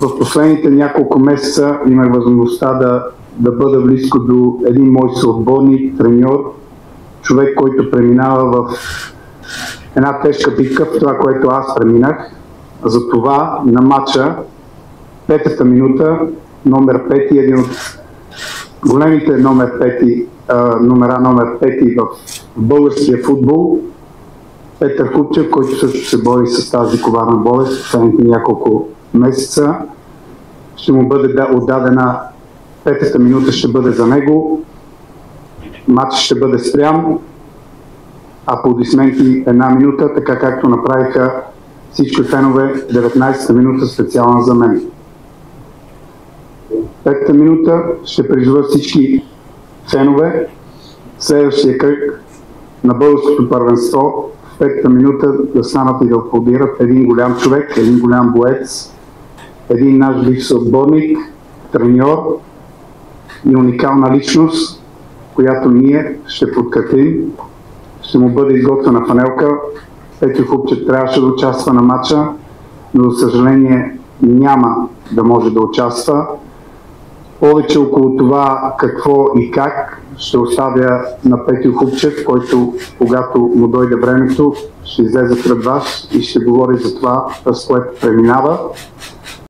В последните няколко месеца имах възможността да, да бъда близко до един мой съотборник, треньор, човек, който преминава в една тежка битка в това, което аз преминах. Затова на матча, петата минута, номер пети, един от големите номер пети, а, номера номер пети в българския футбол, Петър Купчев, който също се бори с тази коварна болест последните няколко месеца. Ще му бъде отдадена петата минута ще бъде за него. Матч ще бъде спрям. Аплодисменти една минута, така както направиха всички фенове 19-та минута специална за мен. Петата минута ще призова всички фенове следващия кръг на българското първенство в петата минута да станат и да аплодират един голям човек, един голям боец, един наш бив съотборник, треньор и уникална личност, която ние ще подкрепим. Ще му бъде изготвена фанелка. Петю Хупчев трябваше да участва на матча, но за съжаление няма да може да участва. Повече около това какво и как ще оставя на Петю Хупчев, който когато му дойде времето ще излезе пред вас и ще говори за това, с което преминава.